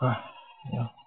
哎，你。